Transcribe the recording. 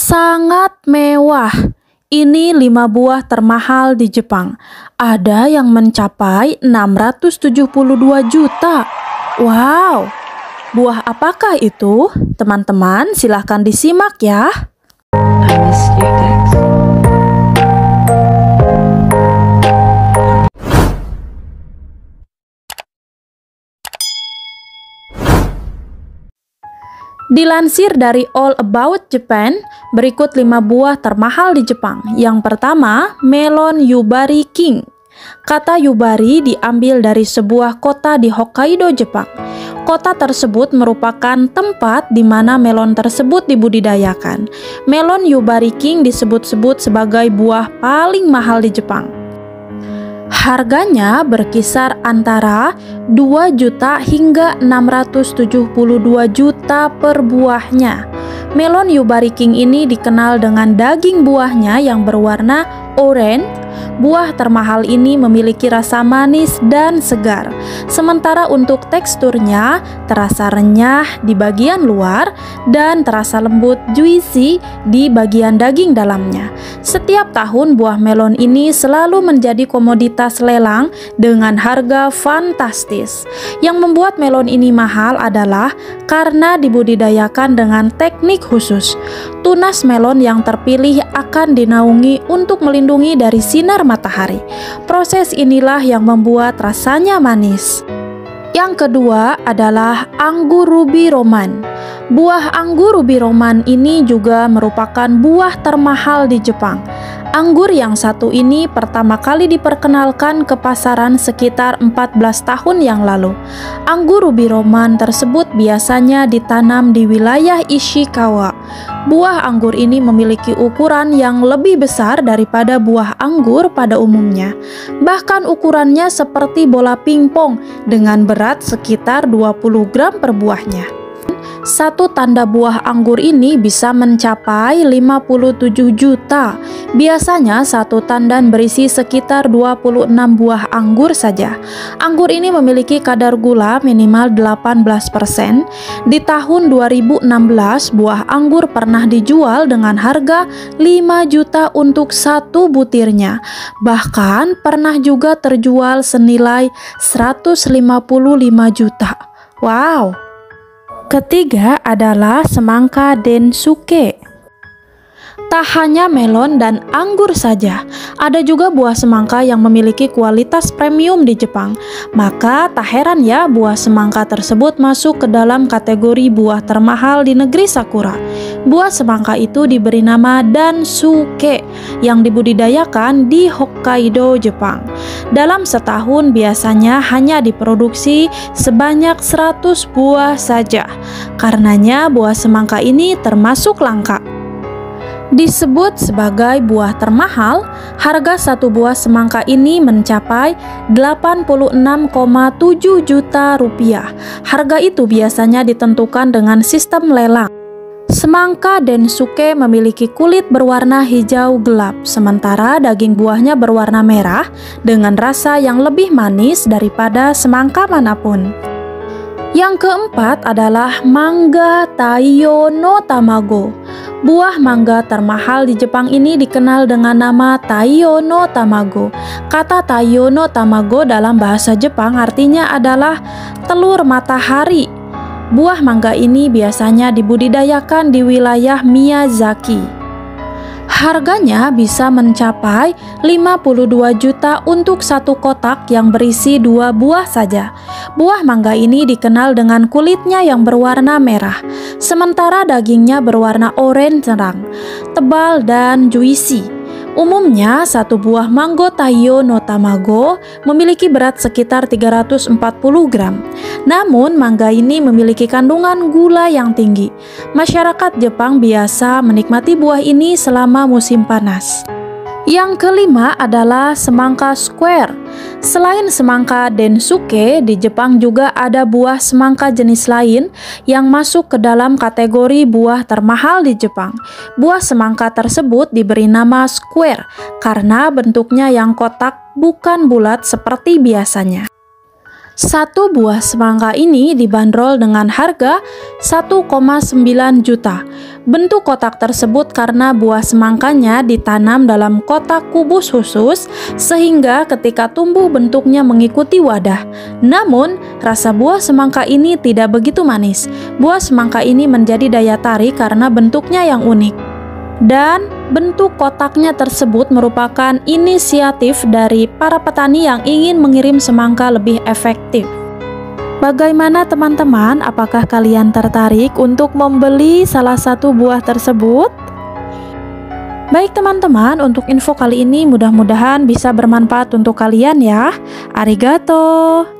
Sangat mewah. Ini lima buah termahal di Jepang. Ada yang mencapai 672 juta. Wow. Buah apakah itu? Teman-teman, silahkan disimak ya. Dilansir dari All About Japan, berikut 5 buah termahal di Jepang. Yang pertama, melon Yubari King. Kata Yubari diambil dari sebuah kota di Hokkaido, Jepang. Kota tersebut merupakan tempat di mana melon tersebut dibudidayakan. Melon Yubari King disebut-sebut sebagai buah paling mahal di Jepang. Harganya berkisar antara 2 juta hingga 672 juta per buahnya. Melon Yubari King ini dikenal dengan daging buahnya yang berwarna oranye. Buah termahal ini memiliki rasa manis dan segar. Sementara untuk teksturnya terasa renyah di bagian luar dan terasa lembut juicy di bagian daging dalamnya. Setiap tahun buah melon ini selalu menjadi komoditas lelang dengan harga fantastis. Yang membuat melon ini mahal adalah karena dibudidayakan dengan teknik khusus. Tunas melon yang terpilih akan dinaungi untuk melindungi dari sinar matahari. Proses inilah yang membuat rasanya manis. Yang kedua adalah anggur ruby roman. Buah anggur ruby roman ini juga merupakan buah termahal di Jepang. Anggur yang satu ini pertama kali diperkenalkan ke pasaran sekitar 14 tahun yang lalu. Anggur ruby roman tersebut biasanya ditanam di wilayah Ishikawa. Buah anggur ini memiliki ukuran yang lebih besar daripada buah anggur pada umumnya. Bahkan ukurannya seperti bola pingpong dengan berat sekitar 20 gram per buahnya. Satu tanda buah anggur ini bisa mencapai 57 juta. Biasanya satu tandan berisi sekitar 26 buah anggur saja. Anggur ini memiliki kadar gula minimal 18%. Di tahun 2016, buah anggur pernah dijual dengan harga 5 juta untuk satu butirnya. Bahkan pernah juga terjual senilai 155 juta. Wow! Ketiga adalah semangka densuke. Tak hanya melon dan anggur saja, ada juga buah semangka yang memiliki kualitas premium di Jepang. Maka tak heran ya buah semangka tersebut masuk ke dalam kategori buah termahal di negeri Sakura. Buah semangka itu diberi nama Dansuke yang dibudidayakan di Hokkaido, Jepang. Dalam setahun biasanya hanya diproduksi sebanyak 100 buah saja. Karenanya buah semangka ini termasuk langka. Disebut sebagai buah termahal, harga satu buah semangka ini mencapai 86,7 juta rupiah. Harga itu biasanya ditentukan dengan sistem lelang. Semangka densuke memiliki kulit berwarna hijau gelap, sementara daging buahnya berwarna merah dengan rasa yang lebih manis daripada semangka mana pun. Yang keempat adalah mangga Taiyo no Tamago. Buah mangga termahal di Jepang ini dikenal dengan nama Taiyo no Tamago. Kata Taiyo no Tamago dalam bahasa Jepang artinya adalah telur matahari. Buah mangga ini biasanya dibudidayakan di wilayah Miyazaki. Harganya bisa mencapai 52 juta untuk satu kotak yang berisi dua buah saja. Buah mangga ini dikenal dengan kulitnya yang berwarna merah, sementara dagingnya berwarna oranye cerang, tebal dan juicy. Umumnya, satu buah mango Taiyo no Tamago memiliki berat sekitar 340 gram. Namun, mangga ini memiliki kandungan gula yang tinggi. Masyarakat Jepang biasa menikmati buah ini selama musim panas. Yang kelima adalah semangka square. Selain semangka densuke, di Jepang juga ada buah semangka jenis lain yang masuk ke dalam kategori buah termahal di Jepang. Buah semangka tersebut diberi nama square karena bentuknya yang kotak bukan bulat seperti biasanya. Satu buah semangka ini dibanderol dengan harga 1,9 juta. Bentuk kotak tersebut karena buah semangkanya ditanam dalam kotak kubus khusus sehingga ketika tumbuh bentuknya mengikuti wadah. Namun, rasa buah semangka ini tidak begitu manis. Buah semangka ini menjadi daya tarik karena bentuknya yang unik dan bentuk kotaknya tersebut merupakan inisiatif dari para petani yang ingin mengirim semangka lebih efektif. Bagaimana teman-teman? Apakah kalian tertarik untuk membeli salah satu buah tersebut? Baik teman-teman, untuk info kali ini mudah-mudahan bisa bermanfaat untuk kalian ya. Arigato.